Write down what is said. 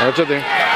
Agáchate.